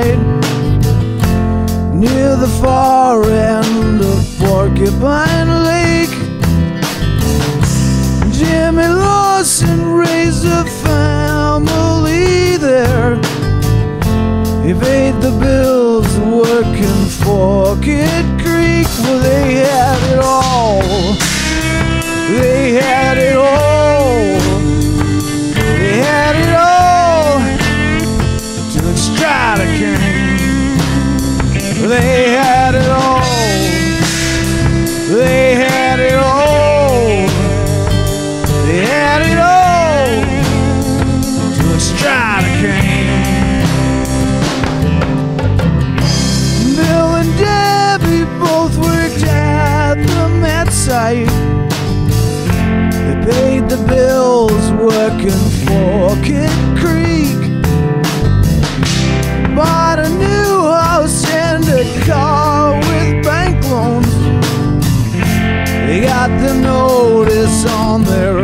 died near the far end of Porcupine Lake. Jimmy Lawson raised a family there. He paid the bills working for Kidd Creek. Well, they had it all. They had it all. Bill and Debbie both worked at the site. They paid the bills working for Creek. Bought a new house and a car with bank loans. They got the notice on their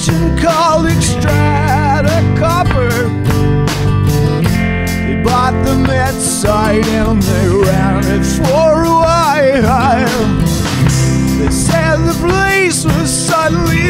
corporation called Xstrata Copper. They bought the Met site and they ran it for a while. They said the place was suddenly